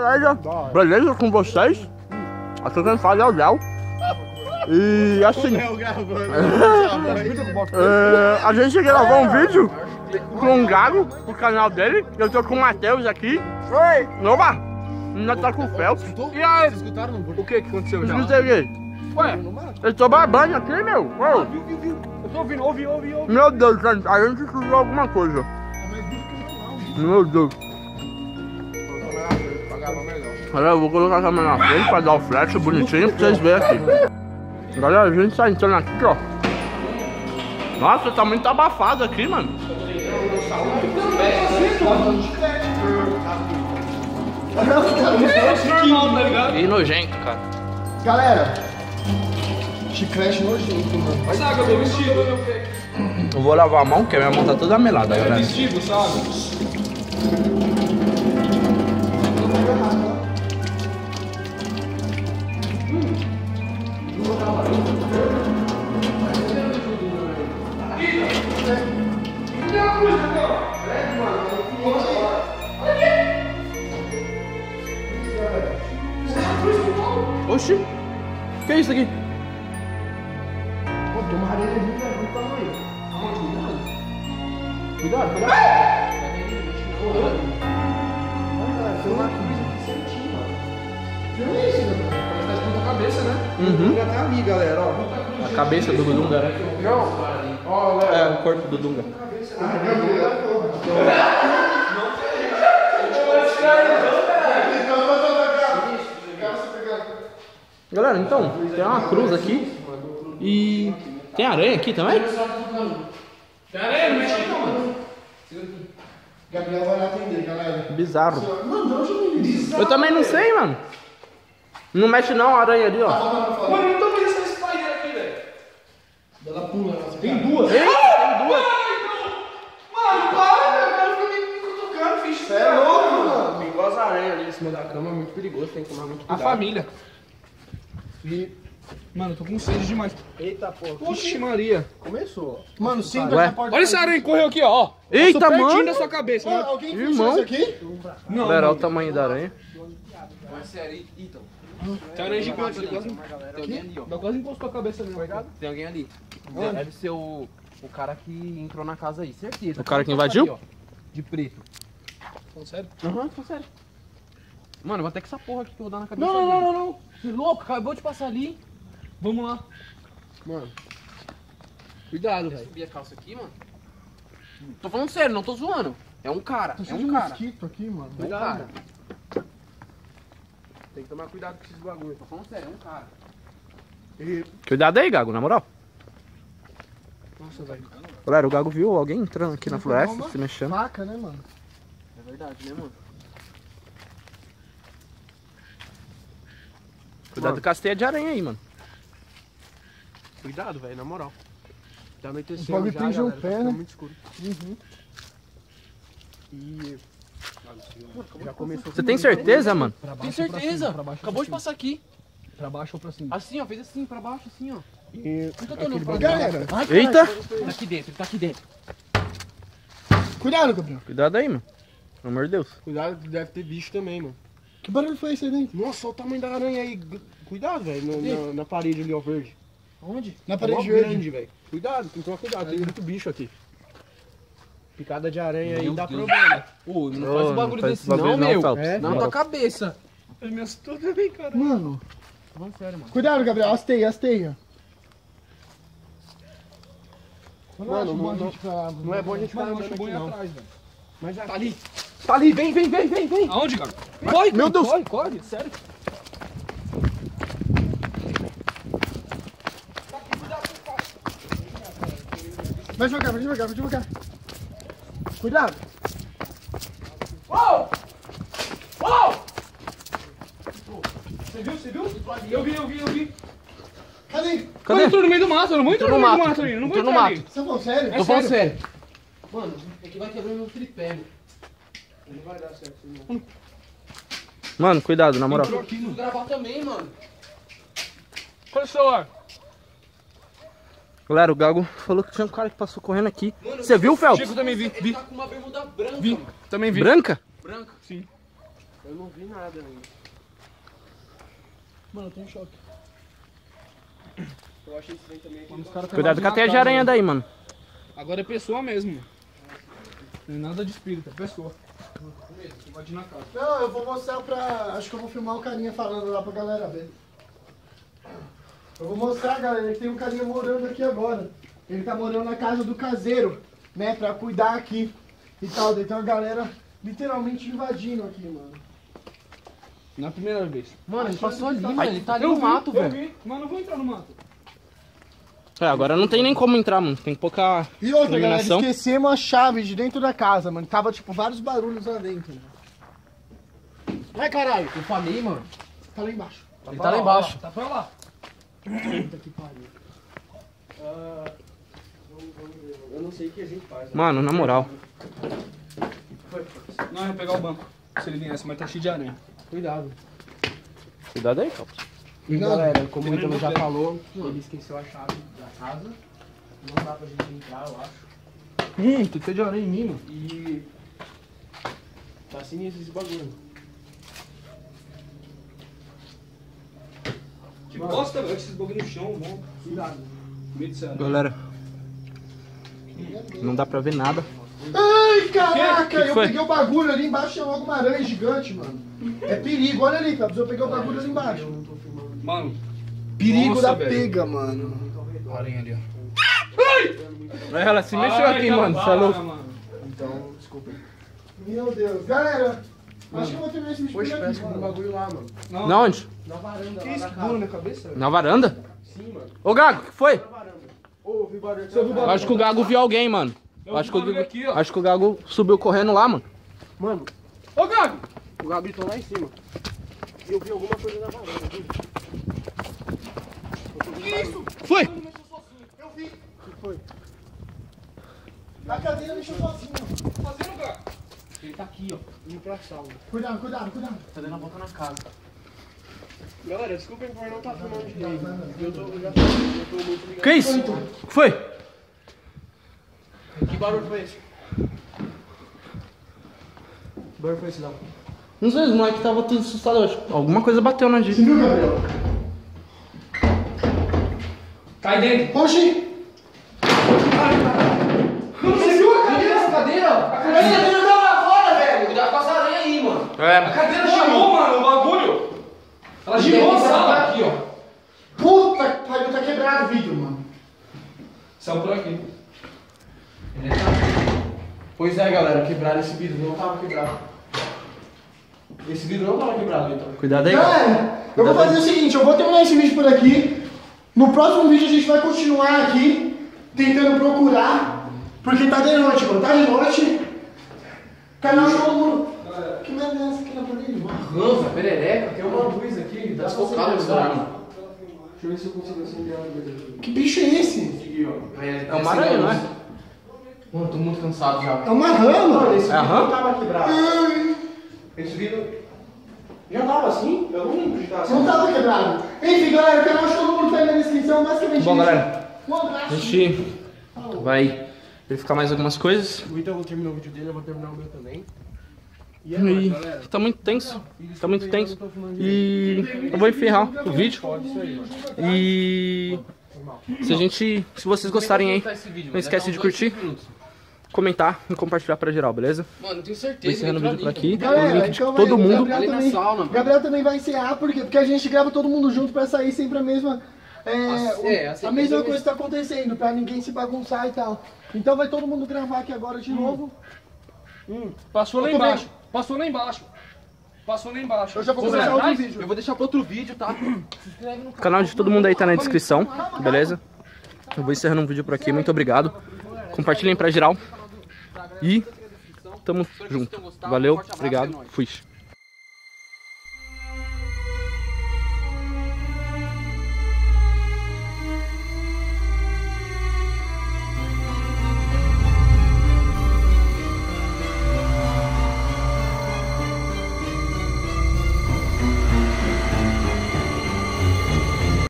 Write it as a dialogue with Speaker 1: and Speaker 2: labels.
Speaker 1: Beleza? Beleza com vocês? Aqui quem fala é o Léo. E assim, é, a gente gravou um vídeo com o Gago, pro canal dele. Eu tô com o Matheus aqui. Oi! Oba! Ainda tá com o Phelps.
Speaker 2: E aí? Vocês escutaram? O que que aconteceu já?
Speaker 1: Escutei o quê?
Speaker 2: Ué?
Speaker 1: Eu tô babando aqui, meu. Ué.
Speaker 2: Viu, viu, viu? Eu tô ouvindo, ouvi, ouvi, ouvi.
Speaker 1: Meu Deus, gente, a gente escutou alguma coisa. Meu Deus. Galera, eu vou colocar a câmera na frente pra dar o flash bonitinho pra vocês verem aqui. Galera, a gente tá entrando aqui, ó. Nossa, tá muito abafado aqui, mano. E nojento, cara.
Speaker 3: Galera, chiclete nojento, mano.
Speaker 2: Mas sabe, eu tô vestido.
Speaker 1: Eu vou lavar a mão, porque a minha mão tá toda melada,
Speaker 2: É
Speaker 1: galera.
Speaker 2: vestido, sabe?
Speaker 1: Isso aqui?
Speaker 3: Pô, tem uma areia ali, velho, do tamanho.
Speaker 1: Cuidado, cuidado.
Speaker 3: Olha, galera, tem uma coisa aqui certinho, mano. Filma isso, meu cara.
Speaker 2: Parece que tá cabeça, né?
Speaker 1: Uhum.
Speaker 3: Já tá ali, galera, ó.
Speaker 1: A cabeça do Dunga, né?
Speaker 3: Não, ó, galera.
Speaker 1: É, o corpo do Dunga. Galera, então, tem uma cruz aqui. E tem aranha aqui também?
Speaker 2: Tem areia, não mexe não, mano.
Speaker 3: Gabriel vai lá atender, galera.
Speaker 1: Bizarro.
Speaker 3: Mano, não, gente,
Speaker 1: Eu também não sei, mano. Não mexe não a aranha ali, ó.
Speaker 2: Mano, eu não tô vendo essa spider aqui, velho.
Speaker 3: Ela pula, ela
Speaker 2: Tem duas.
Speaker 1: Eita, tem duas.
Speaker 2: Mano, para, meu. O cara fica me, cutucando, ficha.
Speaker 3: Você é louco, mano.
Speaker 4: Tem duas aranhas ali em cima da cama, é muito perigoso, tem que tomar muito
Speaker 2: A
Speaker 4: cuidado.
Speaker 2: família. E... Mano, eu tô com sede demais.
Speaker 4: Eita, pô.
Speaker 2: Vixe Maria.
Speaker 4: Começou.
Speaker 3: Mano, senta
Speaker 1: Ué.
Speaker 2: Olha esse aranha que correu aqui, ó. ó.
Speaker 1: Eita,
Speaker 2: Passou pertinho
Speaker 1: mano.
Speaker 2: da sua cabeça,
Speaker 3: Ó,
Speaker 2: né?
Speaker 3: alguém
Speaker 1: Irmão.
Speaker 3: isso aqui?
Speaker 2: Não,
Speaker 1: Galera, olha o tamanho da aranha.
Speaker 2: Tem aranha gigante ali. Quase,
Speaker 4: Tem alguém ali, ó.
Speaker 2: dá quase encostou a cabeça nele.
Speaker 4: Tem alguém ali. Deve ser o, o cara que entrou na casa aí, certeza.
Speaker 1: O cara que
Speaker 4: Tá
Speaker 1: invadiu?
Speaker 4: ali, ó, de preto.
Speaker 2: Falando sério?
Speaker 4: Aham, tô sério. Mano, eu vou até com essa porra aqui que eu vou dar na cabeça
Speaker 2: Não, não, não, não, não.
Speaker 4: Você é louco, acabou de passar ali.
Speaker 2: Vamos lá.
Speaker 4: Mano,
Speaker 2: Cuidado, velho.
Speaker 4: subir a calça aqui, mano? Tô falando sério, não tô zoando. É um cara,
Speaker 3: Tá
Speaker 4: é um cara.
Speaker 3: mosquito aqui, mano.
Speaker 4: É um cara. Tem que tomar cuidado com esses bagulho. Tô falando sério, é um cara.
Speaker 1: Cuidado aí, Gago, na moral.
Speaker 2: Nossa, velho.
Speaker 1: Galera, o Gago viu alguém entrando aqui na floresta, se mexendo.
Speaker 3: Faca, né, mano?
Speaker 4: É verdade, né, mano?
Speaker 1: Cuidado com as teias de aranha aí, mano.
Speaker 4: Cuidado, velho, na moral. Tá
Speaker 3: O
Speaker 4: anoitecendo
Speaker 3: bagulho
Speaker 4: já, galera,
Speaker 3: pé,
Speaker 4: tá ficando
Speaker 3: né?
Speaker 4: muito escuro.
Speaker 3: Uhum.
Speaker 4: E... Já começou
Speaker 1: Você tem certeza, mano?
Speaker 4: Tem certeza?
Speaker 2: cima? Pra baixo ou
Speaker 4: Acabou de passar aqui.
Speaker 2: Pra baixo ou pra cima?
Speaker 4: Assim, ó, fez assim, pra baixo, assim, ó.
Speaker 3: E...
Speaker 4: Não tô olhando pra
Speaker 3: Galera,
Speaker 1: Eita!
Speaker 4: Ele tá aqui dentro, ele tá aqui dentro.
Speaker 3: cuidado, Gabriel.
Speaker 1: Cuidado aí, mano. Pelo amor de Deus.
Speaker 4: Cuidado, deve ter bicho também, mano.
Speaker 3: Que barulho foi esse aí dentro?
Speaker 4: Nossa, olha o tamanho da aranha aí. Cuidado, velho, na, na parede ali, ó, verde.
Speaker 2: Onde?
Speaker 3: Na parede verde.
Speaker 4: grande, velho. Cuidado, tem que tomar cuidado, tem muito bicho aqui. Picada de aranha aí
Speaker 2: Meu
Speaker 4: dá
Speaker 2: Deus.
Speaker 4: problema.
Speaker 2: Ô, não faz um
Speaker 1: não
Speaker 2: bagulho
Speaker 1: faz
Speaker 2: desse não,
Speaker 1: não,
Speaker 2: meu. É,
Speaker 1: Na
Speaker 2: na tua cabeça.
Speaker 4: Ele me assustou também, cara.
Speaker 3: Mano,
Speaker 4: Falando sério, mano.
Speaker 3: cuidado, Gabriel. As teias, as teias.
Speaker 4: Mano, não- não- Não é bom a gente ficar andando aqui, não.
Speaker 2: atrás, velho.
Speaker 4: Mas tá ali. Tá ali, vem, vem, vem, vem, vem.
Speaker 2: Aonde, cara? Corre,
Speaker 1: Meu Deus.
Speaker 2: Corre, corre, sério.
Speaker 3: Vai devagar, vai devagar, vai devagar. Cuidado.
Speaker 2: Você viu, você viu? Eu vi, eu vi, eu vi.
Speaker 3: Cadê?
Speaker 2: Mano,
Speaker 1: Cadê?
Speaker 2: entrou no meio do mato, eu não vou entrar no
Speaker 4: no
Speaker 2: meio do
Speaker 4: mato.
Speaker 2: mato ali. Não vou
Speaker 4: Entrou no
Speaker 2: entrar
Speaker 4: mato.
Speaker 3: Você tá falando sério?
Speaker 4: Tô falando sério. Mano, é que vai quebrar meu tripé, mano. Não vai dar certo, não.
Speaker 1: Mano, cuidado, na moral.
Speaker 2: Entrou aqui,
Speaker 4: Preciso
Speaker 2: mano.
Speaker 4: gravar também, mano.
Speaker 2: Olha o celular.
Speaker 1: Galera, o Gago falou que tinha um cara que passou correndo aqui. Você viu, Phelps?
Speaker 2: Chico também vi,
Speaker 4: Ele
Speaker 2: vi.
Speaker 4: tá com uma bermuda branca,
Speaker 2: Vi,
Speaker 4: mano.
Speaker 2: também vi.
Speaker 1: Branca?
Speaker 4: Branca.
Speaker 2: Sim.
Speaker 5: Eu não vi nada ainda.
Speaker 2: Mano, eu tô em choque.
Speaker 5: Eu achei estranho também aqui.
Speaker 2: Mano, os caras
Speaker 1: Cuidado com a teia de aranha daí, mano.
Speaker 2: Agora é pessoa mesmo, mano. Não é nada de espírito, é pessoa.
Speaker 3: Não, eu vou mostrar pra. Acho que eu vou filmar o carinha falando lá pra galera ver. Eu vou mostrar, galera, que tem um carinha morando aqui agora. Ele tá morando na casa do caseiro, né? Pra cuidar aqui e tal. Daí tem uma galera literalmente invadindo aqui, mano.
Speaker 2: Na é primeira vez.
Speaker 5: Mano, ele passou ali, mano.
Speaker 1: Ai,
Speaker 5: Ele tá ali
Speaker 2: eu
Speaker 5: no
Speaker 2: vi,
Speaker 5: mato,
Speaker 2: eu
Speaker 5: velho.
Speaker 2: vi, mas não vou entrar no mato.
Speaker 1: É, agora não tem nem como entrar, mano. Tem pouca
Speaker 3: E outra, galera, esquecemos a chave de dentro da casa, mano. Tava, tipo, vários barulhos lá dentro, mano. Vai, caralho.
Speaker 5: Eu falei, mano.
Speaker 3: Tá lá embaixo.
Speaker 5: Ele tá lá embaixo.
Speaker 2: Tá pra lá.
Speaker 3: Puta que pariu.
Speaker 5: Eu não sei o que a gente faz.
Speaker 1: Mano, na moral.
Speaker 2: Não, eu ia pegar o banco. Se ele viesse, mas tá cheio de aranha.
Speaker 5: Cuidado.
Speaker 1: Cuidado aí, Calpa.
Speaker 5: E galera, como o Ítalo já falou, ele esqueceu a chave da casa. Não dá pra gente entrar, eu acho.
Speaker 2: Hum, tem cheio de aranha em mim, mano.
Speaker 5: E. Tá sinistro esse bagulho.
Speaker 2: Que bosta, velho, esses bagulho no chão, bom.
Speaker 5: Cuidado.
Speaker 2: Medo.
Speaker 1: Galera, não dá pra ver nada.
Speaker 3: Ai, caraca!
Speaker 1: Que que
Speaker 3: eu
Speaker 1: foi?
Speaker 3: peguei o bagulho ali embaixo, tinha logo uma aranha gigante, mano. É perigo, olha ali, Campos. Eu peguei o bagulho ali embaixo.
Speaker 2: Mano,
Speaker 3: Perigo
Speaker 2: Nossa,
Speaker 3: da
Speaker 2: velho.
Speaker 3: pega, mano.
Speaker 2: aranha ali, ó.
Speaker 1: Ela se mexeu
Speaker 2: Ai,
Speaker 1: aqui, mano. Você é louco.
Speaker 2: mano.
Speaker 5: Então, desculpa.
Speaker 3: Meu Deus. Galera, acho que eu vou terminar esse vídeo
Speaker 5: Poxa, parece um
Speaker 3: mano.
Speaker 5: bagulho lá, mano.
Speaker 2: Não,
Speaker 1: Na onde?
Speaker 5: Na varanda,
Speaker 3: Que
Speaker 5: lá
Speaker 3: isso, dor na cabeça?
Speaker 1: Na varanda?
Speaker 5: Sim, mano.
Speaker 1: Ô, Gago, o que foi?
Speaker 5: Na varanda. Ô, eu vi barulho.
Speaker 3: Você ouviu
Speaker 1: Eu acho que o Gago viu alguém, mano.
Speaker 2: Eu
Speaker 1: Acho que, o
Speaker 2: vi
Speaker 1: Gago,
Speaker 2: aqui, ó.
Speaker 1: acho que o Gago subiu correndo lá, mano.
Speaker 5: Mano,
Speaker 2: Ô, Gago!
Speaker 5: o Gabi gritou lá em cima. E eu vi alguma coisa na varanda, viu?
Speaker 1: Foi!
Speaker 3: Eu vi. O que foi? A cadeira mexeu sozinha.
Speaker 2: Fazendo, Gago?
Speaker 5: Ele tá aqui, ó. Indo pra sala.
Speaker 3: Cuidado, cuidado, cuidado.
Speaker 5: Tá dando a volta na casa. Galera, desculpem por não estar filmando direito. Eu tô, eu já tô, eu tô muito ligado.
Speaker 1: Que isso? O que foi?
Speaker 5: Que barulho foi esse? Que barulho foi esse, não?
Speaker 1: Não sei, os moleques tava tudo assustado. Alguma coisa bateu na gente.
Speaker 3: Viu, Gabriel?
Speaker 2: Cai dentro.
Speaker 3: Oxi!
Speaker 5: Não, você viu a cadeira? Essa cadeira? A cadeira
Speaker 3: não tava lá fora, velho!
Speaker 5: Cuidado com essa aranha aí, mano.
Speaker 2: A
Speaker 1: É.
Speaker 2: cadeira girou, mano, o bagulho. Ela girou a sala. Aqui, ó.
Speaker 3: Puta que pariu, tá quebrado o vidro, mano.
Speaker 2: Saiu por aqui.
Speaker 5: Pois é, galera, quebraram esse vidro, não tava quebrado. Esse vidro não tava quebrado, então.
Speaker 1: Cuidado aí.
Speaker 3: Galera, eu vou fazer o seguinte, eu vou terminar esse vídeo por aqui. No próximo vídeo a gente vai continuar aqui, tentando procurar. Porque tá de noite, mano. Tá de noite. Canal Show Mundo. Que merda é essa aqui na parede, mano?
Speaker 5: Ranfa, perereca, tem uma luz aqui, tá desfocado
Speaker 3: você
Speaker 5: esse
Speaker 3: pegar?
Speaker 5: celular. Deixa eu ver se eu consigo acender a luz aqui.
Speaker 3: Que bicho é esse?
Speaker 1: É uma aranha, não é?
Speaker 5: Mano, tô muito cansado já.
Speaker 3: É uma rama.
Speaker 5: Mano, esse
Speaker 1: É a
Speaker 5: não tava quebrado. Esse vidro. Já tava assim? Eu não lembro de estar assim.
Speaker 3: Não tava quebrado. Enfim, galera, o canal Show Mundo tá aí na descrição. Basicamente
Speaker 1: Bom, galera,
Speaker 3: Um abraço.
Speaker 1: a gente vai verificar mais algumas coisas.
Speaker 5: O Ítalo terminou o vídeo dele, eu vou terminar o meu também. E é
Speaker 1: E
Speaker 5: nóis, galera.
Speaker 1: tá muito tenso. Tá muito tenso. E eu vou encerrar o vídeo. E se a gente, se vocês gostarem aí, não esquece de curtir, comentar e compartilhar pra geral, beleza?
Speaker 5: Mano, eu tenho
Speaker 1: Vou
Speaker 5: certeza.
Speaker 1: encerrando o vídeo por aqui.
Speaker 3: Galera,
Speaker 1: o link de
Speaker 3: então vai-
Speaker 1: todo mundo.
Speaker 3: Gabriel também,
Speaker 5: sauna.
Speaker 3: Gabriel também vai encerrar, por quê? Porque a gente grava todo mundo junto pra sair sempre a mesma. é,
Speaker 5: Assim,
Speaker 3: o-
Speaker 5: é, assim,
Speaker 3: a mesma coisa que tá acontecendo, pra ninguém se bagunçar e tal. Então vai todo mundo gravar aqui agora de novo.
Speaker 2: Passou lá
Speaker 3: Eu
Speaker 2: embaixo. Passou lá embaixo. Passou lá embaixo.
Speaker 3: Eu já vou começar outro vídeo.
Speaker 5: Eu vou deixar pra outro vídeo, tá?
Speaker 1: O canal de todo mundo aí tá na descrição, beleza? Eu vou encerrando um vídeo por aqui, muito obrigado. Compartilhem pra geral. E tamo junto. Valeu, obrigado, fui.